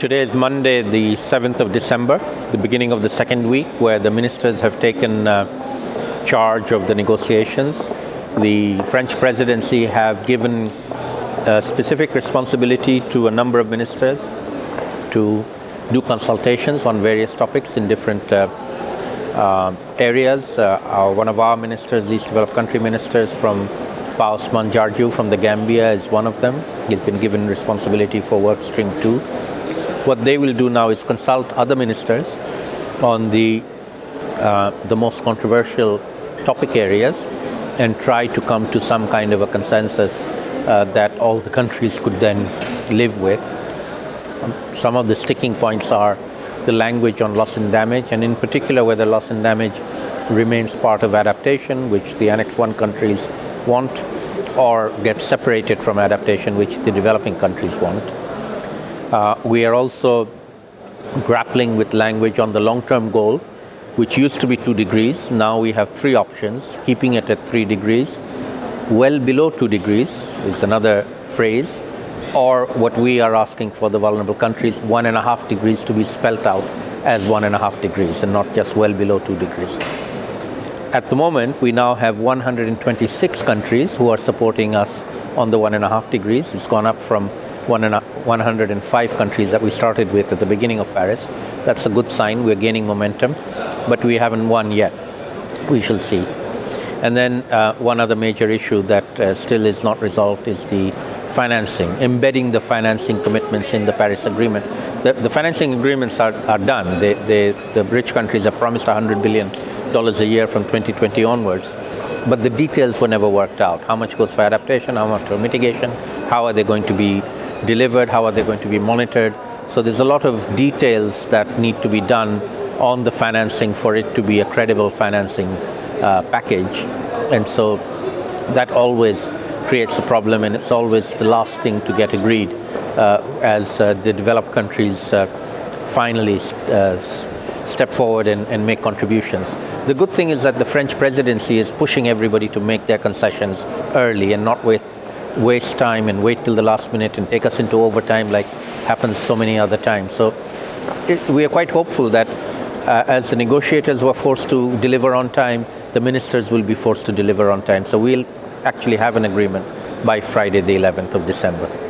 Today is Monday, the 7th of December, the beginning of the second week, where the ministers have taken uh, charge of the negotiations. The French presidency have given uh, specific responsibility to a number of ministers to do consultations on various topics in different uh, uh areas. Uh, one of our ministers, least developed country ministers from Pa Oosman from the Gambia is one of them. He's been given responsibility for work stream two. What they will do now is consult other ministers on the, uh, the most controversial topic areas and try to come to some kind of a consensus uh, that all the countries could then live with. Some of the sticking points are the language on loss and damage, and in particular whether loss and damage remains part of adaptation, which the Annex 1 countries want, or gets separated from adaptation, which the developing countries want. Uh, we are also grappling with language on the long-term goal, which used to be two degrees. Now we have three options, keeping it at three degrees. Well below two degrees is another phrase, or what we are asking for the vulnerable countries, one and a half degrees to be spelt out as one and a half degrees and not just well below two degrees. At the moment, we now have 126 countries who are supporting us on the one and a half degrees. It's gone up from 105 countries that we started with at the beginning of Paris. That's a good sign. We're gaining momentum, but we haven't won yet. We shall see. And then uh, one other major issue that uh, still is not resolved is the financing, embedding the financing commitments in the Paris Agreement. The, the financing agreements are, are done. They, they, the rich countries have promised $100 billion a year from 2020 onwards, but the details were never worked out. How much goes for adaptation, how much for mitigation, how are they going to be delivered, how are they going to be monitored. So there's a lot of details that need to be done on the financing for it to be a credible financing uh, package. And so that always creates a problem and it's always the last thing to get agreed uh, as uh, the developed countries uh, finally uh, step forward and, and make contributions. The good thing is that the French presidency is pushing everybody to make their concessions early and not wait waste time and wait till the last minute and take us into overtime like happens so many other times. So it, we are quite hopeful that uh, as the negotiators were forced to deliver on time, the ministers will be forced to deliver on time. So we'll actually have an agreement by Friday, the 11th of December.